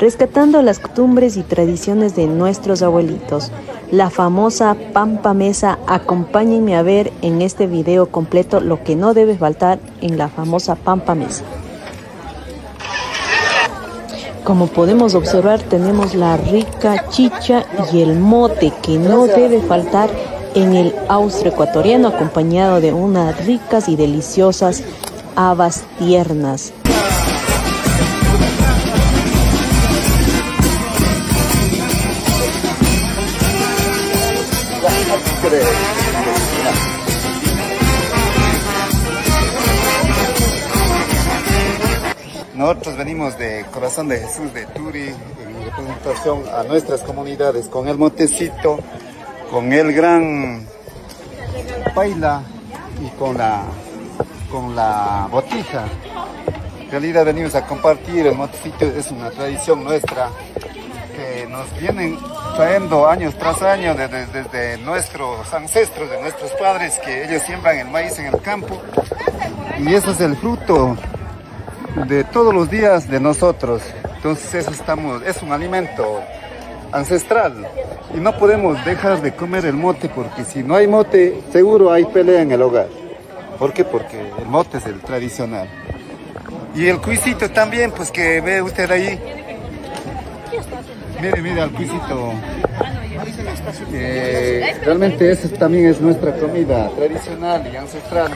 rescatando las costumbres y tradiciones de nuestros abuelitos. La famosa Pampa Mesa, acompáñenme a ver en este video completo lo que no debe faltar en la famosa Pampa Mesa. Como podemos observar tenemos la rica chicha y el mote que no debe faltar en el austro ecuatoriano acompañado de unas ricas y deliciosas habas tiernas. Nosotros venimos de Corazón de Jesús de Turi en representación a nuestras comunidades con el montecito, con el gran paila y con la, con la botija. En realidad venimos a compartir, el montecito es una tradición nuestra que nos vienen trayendo años tras año desde, desde nuestros ancestros, de nuestros padres, que ellos siembran el maíz en el campo y eso es el fruto de todos los días de nosotros. Entonces eso estamos, es un alimento ancestral y no podemos dejar de comer el mote porque si no hay mote seguro hay pelea en el hogar. ¿Por qué? Porque el mote es el tradicional. Y el cuisito también, pues que ve usted ahí. Mire, mire al cuisito. Eh, realmente eso también es nuestra comida tradicional y ancestral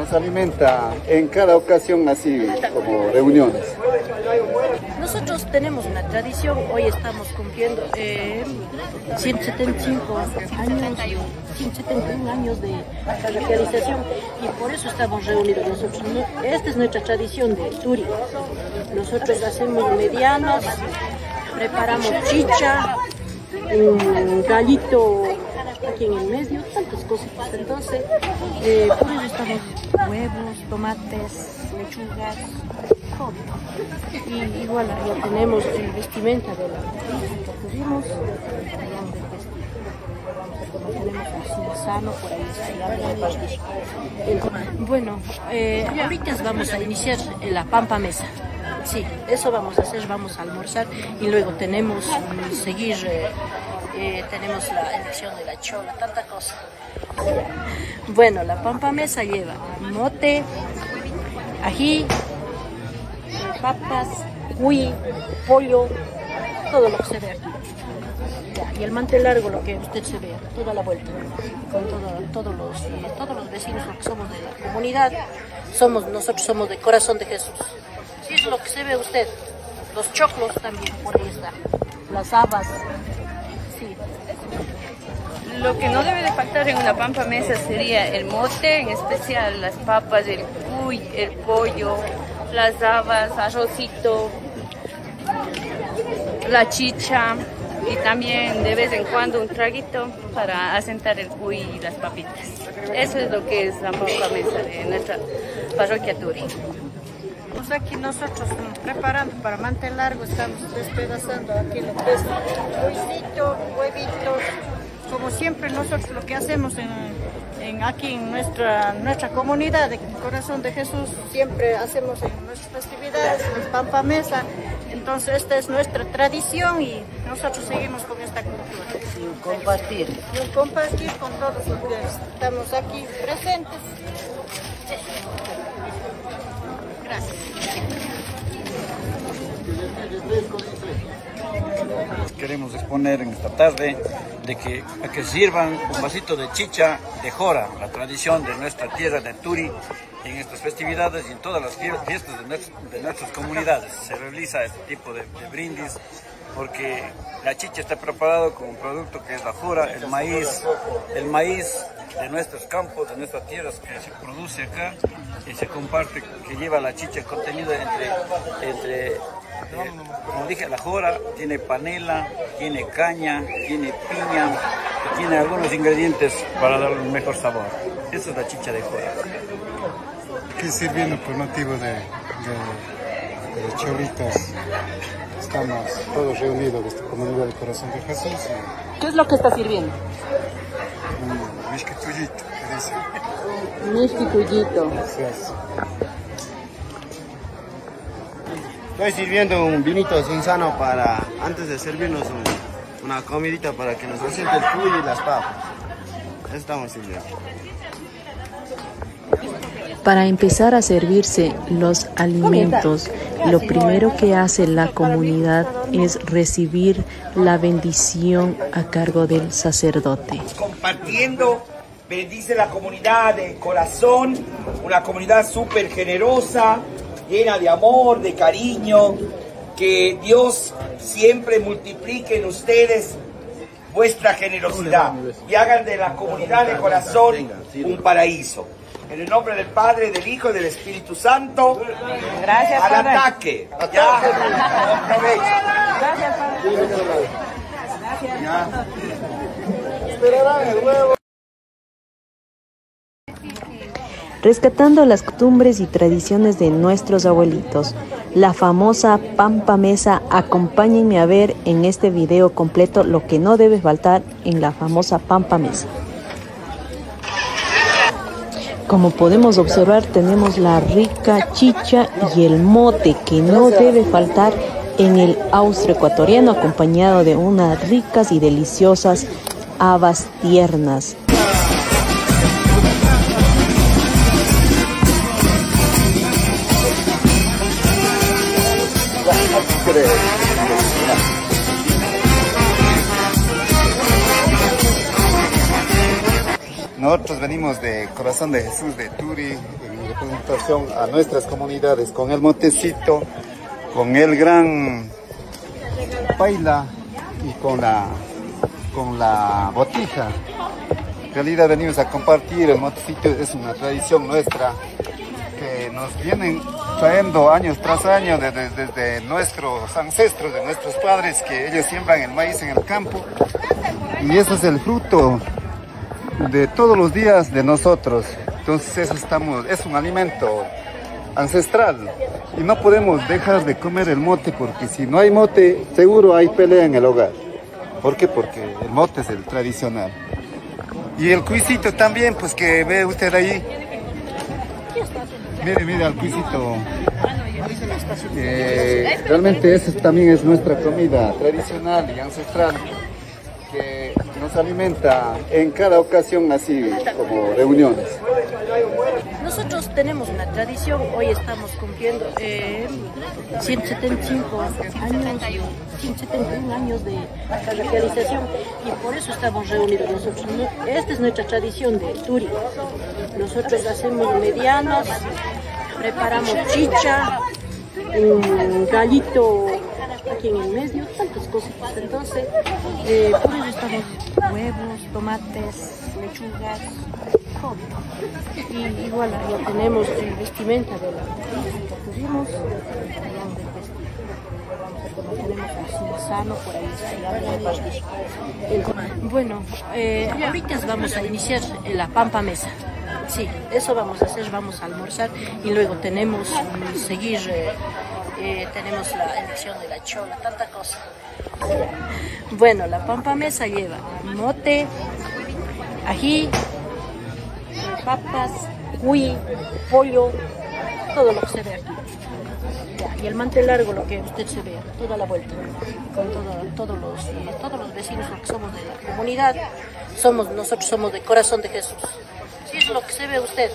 nos alimenta en cada ocasión así como reuniones. Nosotros tenemos una tradición, hoy estamos cumpliendo eh, 175 años, 171 años de la realización y por eso estamos reunidos nosotros. Esta es nuestra tradición de Turi. Nosotros hacemos medianos, preparamos chicha, un gallito aquí en el medio, tantas cositas. Entonces, eh, por eso estamos huevos, tomates, lechugas, todo. Y igual ya tenemos el vestimenta de la que tuvimos, Bueno, eh, ahorita vamos a iniciar la pampa mesa. Sí, eso vamos a hacer, vamos a almorzar y luego tenemos seguir eh, eh, tenemos la elección de la chola, tanta cosa. Bueno, la pampa mesa lleva mote, ají, papas, cuy, pollo, todo lo que se ve aquí. y el mantel largo, lo que usted se vea, toda la vuelta, con todos, los, todos los vecinos que somos de la comunidad, somos, nosotros somos de Corazón de Jesús. Sí, es lo que se ve usted. Los choclos también, por ahí está. Las habas, lo que no debe de faltar en una pampa mesa sería el mote, en especial las papas, el cuy, el pollo, las habas, arrocito, la chicha y también de vez en cuando un traguito para asentar el cuy y las papitas. Eso es lo que es la pampa mesa de nuestra parroquia Turi. Pues aquí nosotros preparando para mantel largo, estamos despedazando aquí lo que es huesito, huevitos, como siempre nosotros lo que hacemos en, aquí en nuestra, nuestra comunidad de Corazón de Jesús, siempre hacemos en nuestras festividades, en Pampa Mesa, entonces esta es nuestra tradición y nosotros seguimos con esta cultura. Y compartir. Y un compartir con todos los que estamos aquí presentes. Queremos exponer en esta tarde de que, a que sirvan un vasito de chicha de jora, la tradición de nuestra tierra de Turi, en estas festividades y en todas las fiestas de, nuestras comunidades. Se realiza este tipo de, de brindis porque la chicha está preparada con un producto que es la jora, el maíz, el maíz de nuestros campos, de nuestras tierras que se produce acá y se comparte, que lleva la chicha contenido entre, entre como dije, la jora tiene panela, tiene caña, tiene piña, y tiene algunos ingredientes para darle un mejor sabor. Esa es la chicha de jora. Aquí sirviendo por motivo de, de, de choritas estamos todos reunidos de esta comunidad del corazón de Jesús. ¿Qué es lo que está sirviendo? Un mishkituyito, que dice. Mishkituyito. Estoy sirviendo un vinito sano para, antes de servirnos una comidita para que nos asiente el cuy y las papas. Estamos sirviendo. Para empezar a servirse los alimentos, lo primero que hace la comunidad es recibir la bendición a cargo del sacerdote. Compartiendo, bendice la comunidad de corazón, una comunidad súper generosa, llena de amor, de cariño, que Dios siempre multiplique en ustedes vuestra generosidad y hagan de la comunidad de corazón un paraíso. En el nombre del Padre, del Hijo y del Espíritu Santo. Gracias, Al ataque. Ya. Gracias, Rescatando las costumbres y tradiciones de nuestros abuelitos, la famosa Pampa Mesa, acompáñenme a ver en este video completo lo que no debe faltar en la famosa Pampa Mesa. Como podemos observar, tenemos la rica chicha y el mote que no debe faltar en el austro ecuatoriano, acompañado de unas ricas y deliciosas habas tiernas. Nosotros venimos de Corazón de Jesús de Turi en representación a nuestras comunidades con el montecito, con el gran paila y con la, con la botija. En realidad venimos a compartir, el montecito es una tradición nuestra que nos vienen trayendo años tras año desde, nuestros ancestros, de nuestros padres, que ellos siembran el maíz en el campo y eso es el fruto de todos los días de nosotros. Entonces eso estamos, es un alimento ancestral y no podemos dejar de comer el mote porque si no hay mote seguro hay pelea en el hogar. ¿Por qué? Porque el mote es el tradicional. Y el cuisito también, pues que ve usted ahí. Mire, mire al cuisito. Eh, realmente esa también es nuestra comida tradicional y ancestral que nos alimenta en cada ocasión así como reuniones. Nosotros tenemos una tradición, hoy estamos cumpliendo eh, 175 años, 171 años de la realización y por eso estamos reunidos nosotros. Esta es nuestra tradición de Turi. Nosotros hacemos medianos, preparamos chicha, un gallito aquí en el medio, tantas cositas. Entonces, eh, por eso estamos huevos, tomates, lechugas, todo. Y igual ya tenemos el vestimenta de la que tuvimos. Tenemos sano por ahí Bueno, eh, ahorita vamos a iniciar la Pampa Mesa. Sí, eso vamos a hacer, vamos a almorzar y luego tenemos seguir eh, eh, tenemos la elección de la chola, tanta cosa. Bueno, la pampa mesa lleva mote, ají, papas, cuy, pollo, todo lo que se ve aquí. y el mantel largo, lo que usted se vea, toda la vuelta, con todos, los, todos los vecinos que somos de la comunidad, somos, nosotros somos de Corazón de Jesús. Sí, es lo que se ve usted.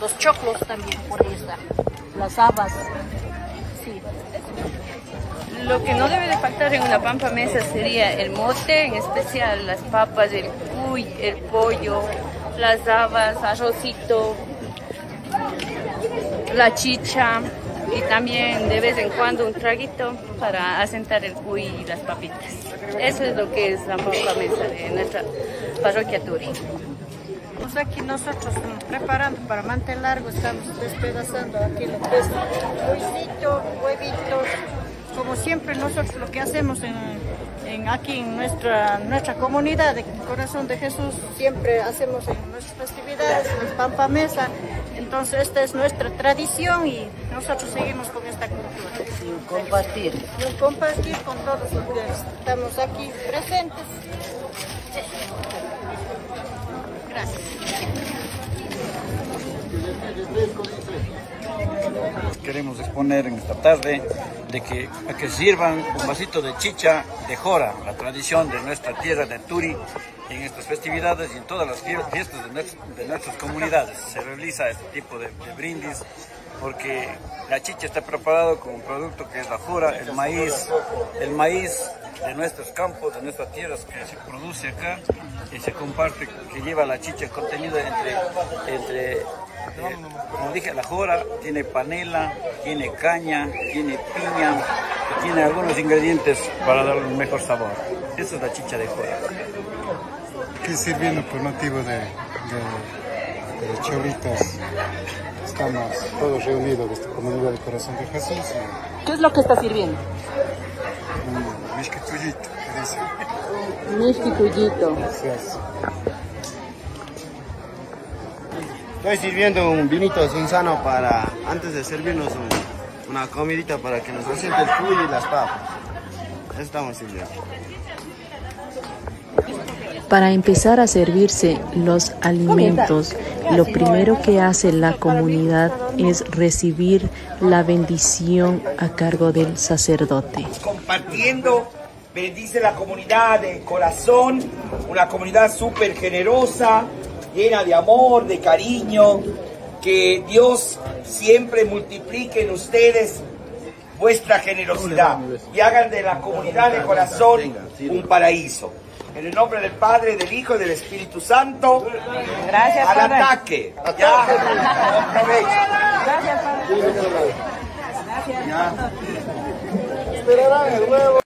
Los choclos también, por ahí está. Las habas, lo que no debe de faltar en una pampa mesa sería el mote, en especial las papas, el cuy, el pollo, las habas, arrocito, la chicha y también de vez en cuando un traguito para asentar el cuy y las papitas. Eso es lo que es la pampa mesa de nuestra parroquia Turi. Pues aquí nosotros preparando para mantel largo, estamos despedazando aquí lo que es huevitos, como siempre nosotros lo que hacemos en, aquí en nuestra, nuestra comunidad de Corazón de Jesús, siempre hacemos en nuestras festividades, en Pampa Mesa, entonces esta es nuestra tradición y nosotros seguimos con esta cultura. Y compartir. Y compartir con todos los que estamos aquí presentes. Queremos exponer en esta tarde de que, a que sirvan un vasito de chicha de jora, la tradición de nuestra tierra de Turi, en estas festividades y en todas las fiestas de, nuestras comunidades. Se realiza este tipo de, brindis porque la chicha está preparada con un producto que es la jora, el maíz, el maíz de nuestros campos, de nuestras tierras que se produce acá y se comparte, que lleva la chicha contenido entre, entre eh, como dije, la jora tiene panela, tiene caña, tiene piña, tiene algunos ingredientes para dar un mejor sabor. Esa es la chicha de jora. Aquí sirviendo por motivo de, de, choritas. Estamos todos reunidos de esta comunidad del corazón de Jesús. ¿Qué es lo que está sirviendo? Un mishkituyito, ¿qué dice? Mishkituyito. Estoy sirviendo un vinito sano para, antes de servirnos una comidita para que nos asiente el cuy y las papas. Eso estamos sirviendo. Para empezar a servirse los alimentos, lo primero que hace la comunidad es recibir la bendición a cargo del sacerdote. Compartiendo, bendice la comunidad de corazón, una comunidad súper generosa, llena de amor, de cariño. Que Dios siempre multiplique en ustedes vuestra generosidad y hagan de la comunidad de corazón un paraíso. En el nombre del Padre, del Hijo y del Espíritu Santo. Gracias, Al ataque. Ya. Gracias, Padre. Esperarán el huevo.